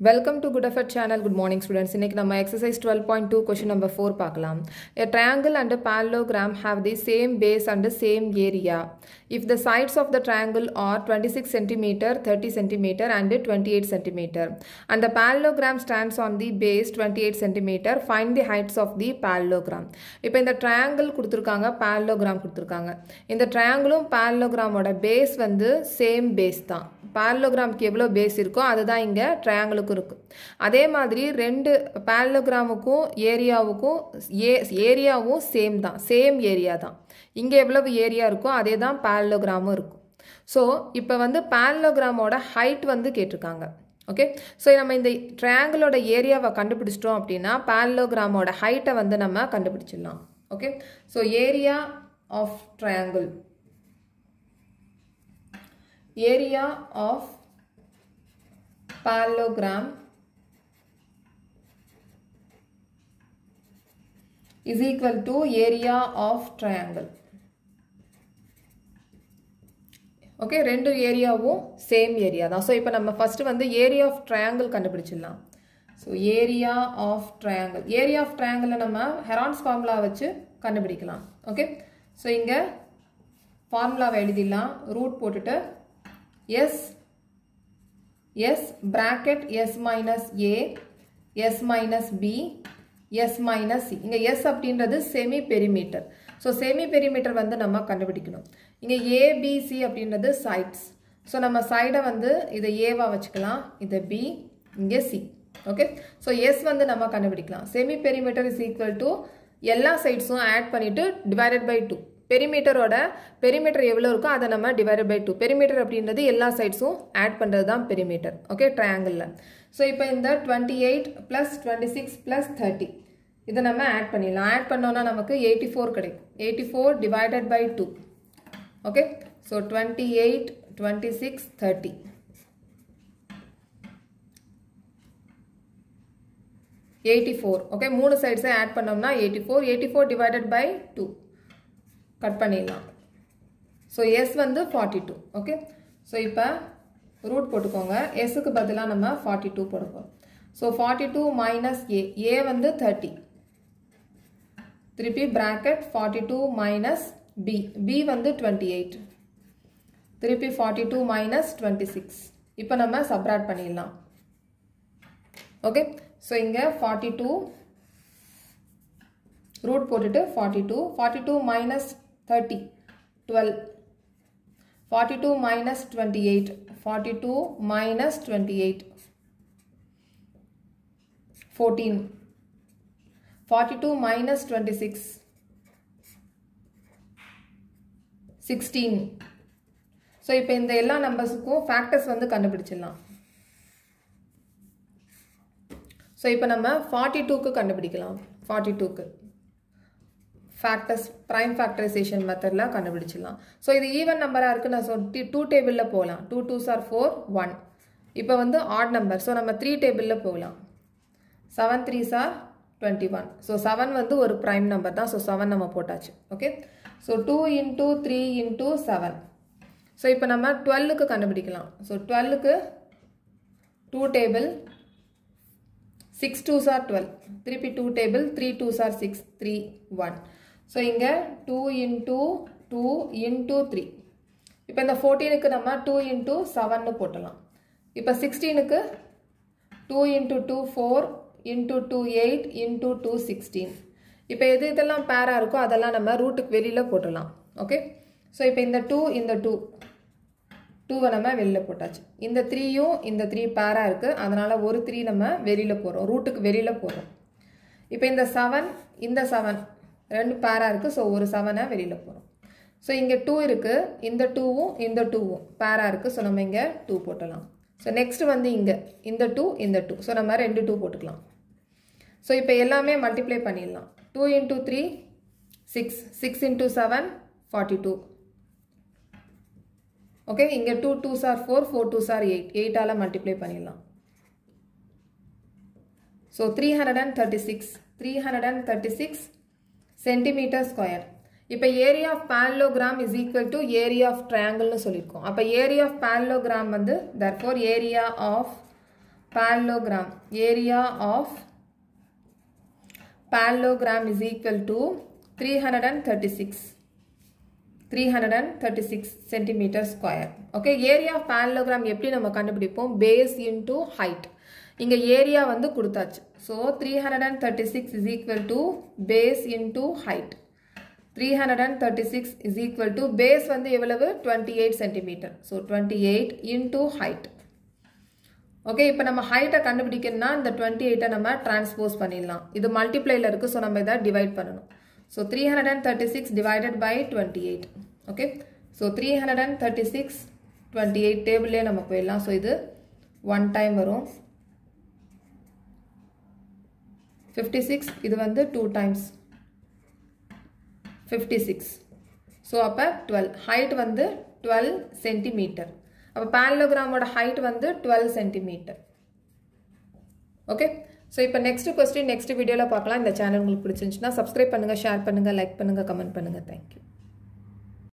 Welcome to good effort channel good morning students இன்னைக்கு நம்ம exercise twelve point two question number four பார்க்கலாம் a triangle and parallelogram have the same base and same area if the sides of the triangle are twenty six centimetre thirty centimetre and twenty eight centimetre அந்த the parallelogram stands on the base twenty eight centimetre find the heights of the parallelogram இப்போ இந்த triangle கொடுத்துருக்காங்க parallelogram கொடுத்துருக்காங்க இந்த ட்ரையாங்கிளும் பேலோகிராமோட base வந்து same base தான் பேரலோகிராமுக்கு எவ்வளோ பேஸ் இருக்கோ அதுதான் இங்கே ட்ரையாங்கிளுக்கும் இருக்குது அதே மாதிரி ரெண்டு பேரலோகிராமுக்கும் ஏரியாவுக்கும் ஏ ஏரியாவும் சேம் தான். சேம் ஏரியா தான். இங்கே எவ்வளவு ஏரியா இருக்கோ அதே தான் பேரலோகிராமும் இருக்கும். ஸோ இப்போ வந்து பேரலோகிராமோட ஹைட் வந்து கேட்டிருக்காங்க. ஓகே ஸோ நம்ம இந்த ட்ரையாங்கிளோட ஏரியாவை கண்டுபிடிச்சிட்டோம் அப்படின்னா பேரலோகிராமோட ஹைட்டை வந்து நம்ம கண்டுபிடிச்சிடலாம். Okay so area of triangle area of parallelogram is equal to area of triangle. Okay ரெண்டு ஏரியாவும் சேம் ஏரியா தான். ஸோ இப்போ நம்ம ஃபஸ்ட்டு வந்து ஏரியா ஆஃப் ட்ரையாங்கிள் கண்டுபிடிச்சிடலாம். So area of triangle area of ட்ரையாங்கிளை நம்ம ஹெரான்ஸ் ஃபார்முலா வச்சு கண்டுபிடிக்கலாம். ஓகே ஸோ இங்கே ஃபார்முலாவை எழுதிடலாம். ரூட் போட்டுட்டு s s bracket s minus a s minus b s minus c இங்கே எஸ் அப்படின்றது semi perimeter so semi perimeter வந்து நம்ம கண்டுபிடிக்கணும். இங்கே ஏபிசி அப்படின்றது சைட்ஸ் ஸோ நம்ம சைடை வந்து இதை ஏவாக வச்சுக்கலாம். இதை பி இங்கே சி ஓகே ஸோ எஸ் வந்து நம்ம கண்டுபிடிக்கலாம். Semi perimeter is equal to எல்லா சைட்ஸும் ஆட் பண்ணிவிட்டு டிவைடட் பை டூ பெரிமீட்டரோட பெரிமீட்டர் எவ்வளோ இருக்கோ அதை நம்ம டிவைட் பை டூ பெரிமீட்டர் அப்படின்றது எல்லா சைட்ஸும் ஆட் பண்ணுறது தான் பெரிமீட்டர் ஓகே ட்ரையாங்கிளில் ஸோ இப்போ இந்த twenty eight plus twenty six plus thirty இதை நம்ம ஆட் பண்ணிடலாம். ஆட் பண்ணோன்னா நமக்கு எயிட்டி ஃபோர் கிடைக்கும். Eighty four divided by two okay so twenty eight twenty six thirty eighty four okay மூணு சைட்ஸை ஆட் பண்ணோம்னா eighty four eighty four divided by two cut பண்ணிடலாம். ஸோ எஸ் வந்து ஃபார்ட்டி டூ ஓகே ஸோ இப்போ root போட்டுக்கோங்க. எஸ்ஸுக்கு பதிலாக நம்ம ஃபார்ட்டி டூ போடுவோம் so forty two minus a a வந்து தேர்ட்டி திருப்பி bracket forty two minus b b வந்து டுவெண்ட்டி எயிட் திருப்பி forty two minus twenty six இப்போ நம்ம சப்ராட் பண்ணிடலாம். ஓகே ஸோ இங்கே ஃபார்ட்டி டூ ரூட் போட்டுட்டு forty two forty two minus thirty twelve forty two minus twenty eight forty two minus twenty eight fourteen forty two minus twenty six sixteen so இப்போ இந்த எல்லா நம்பர்ஸுக்கும் factors வந்து கண்டுபிடிச்சிடலாம். So இப்போ நம்ம forty டூக்கு கண்டுபிடிக்கலாம். ஃபார்ட்டி டூக்கு ஃபேக்டர்ஸ் ப்ரைம் ஃபேக்டரைசேஷன் மெத்தடில் கண்டுபிடிச்சிடலாம். ஸோ இது ஈவன் நம்பராக இருக்குது நான் சொல்லி டூ டேபிளில் போகலாம். Two twos are four one இப்போ வந்து ஆட் நம்பர் ஸோ நம்ம த்ரீ டேபிளில் போகலாம். Seven threes are twenty one so seven வந்து ஒரு ப்ரைம் நம்பர் தான். ஸோ செவன் நம்ம போட்டாச்சு. Okay so two into three into seven so இப்போ நம்ம டுவெல்லுக்கு கண்டுபிடிக்கலாம். So டுவெல்லுக்கு two table six twos are twelve திருப்பி two table three twos are six three one so இங்கே two into two into three இப்போ இந்த ஃபோர்டீனுக்கு நம்ம டூ இன்டூ செவன்னு போட்டலாம். இப்போ சிக்ஸ்டீனுக்கு two into two four into two eight into two sixteen இப்போ எது இதெல்லாம் பேராக இருக்கோ அதெல்லாம் நம்ம ரூட்டுக்கு வெளியில் போட்டுடலாம் ஓகே ஸோ இப்போ இந்த டூ இந்த டூ டூவை நம்ம வெளியில் போட்டாச்சு. இந்த த்ரீயும் இந்த த்ரீ பேராக இருக்குது அதனால் ஒரு த்ரீ நம்ம வெளியில் போகிறோம் ரூட்டுக்கு வெளியில் போகிறோம் இப்போ இந்த செவன் இந்த செவன் ரெண்டு பேராக இருக்குது ஸோ ஒரு செவனாக வெளியில் போகிறோம் ஸோ இங்கே டூ இருக்குது இந்த டூவும் இந்த டூவும் பேராக இருக்குது ஸோ நம்ம இங்கே டூ போட்டலாம். ஸோ நெக்ஸ்ட் வந்து இங்கே. இந்த டூ இந்த டூ ஸோ நம்ம ரெண்டு டூ போட்டுக்கலாம். ஸோ இப்போ எல்லாமே மல்டிப்ளை பண்ணிடலாம். Two into three six six into seven forty two okay இங்கே two twos are four four twos are eight எயிட்டால் multiply பண்ணிடலாம். So three hundred and thirty six three hundred and thirty six centimetre square இப்போ area of parallelogram is equal to area of ட்ரையாங்கிள்னு சொல்லியிருக்கோம் அப்போ area of parallelogram வந்து therefore area of parallelogram area of parallelogram is equal to three hundred and thirty six three hundred and thirty six centimetre square okay area of parallelogram எப்படி நம்ம கண்டுபிடிப்போம் base in into height இங்க area வந்து கொடுத்தாச்சு. So three hundred and thirty six is equal to base into height three hundred and thirty six is equal to base வந்து எவ்வளவு? Twenty eight centimetre so twenty eight into height okay இப்போ நம்ம ஹைட்டை கண்டுபிடிக்கணும்னா இந்த twenty எயிட்டை நம்ம transpose பண்ணிடலாம். இது மல்டிப்ளைல இருக்குது ஸோ நம்ம இதை டிவைட் பண்ணணும். So three hundred and thirty six divided by twenty eight okay so three hundred and thirty six twenty eight டேபிள்லேயே நம்ம போயிடலாம். ஸோ இது ஒன் டைம் வரும். ஃபிஃப்டி சிக்ஸ் இது வந்து two times fifty six so அப்போ டுவெல் ஹைட் வந்து twelve centimetre அப்போ பேரலோகிராமோட ஹைட் வந்து டுவெல் சென்டிமீட்டர் ஓகே ஸோ இப்போ நெக்ஸ்ட் கொஸ்டின் நெக்ஸ்ட் வீடியோவில் பார்க்கலாம். இந்த சேனல் உங்களுக்கு பிடிச்சிருந்துச்சுன்னா சப்ஸ்கிரைப் பண்ணுங்கள் ஷேர் பண்ணுங்கள் லைக் பண்ணுங்கள் கமெண்ட் பண்ணுங்கள் தேங்க்யூ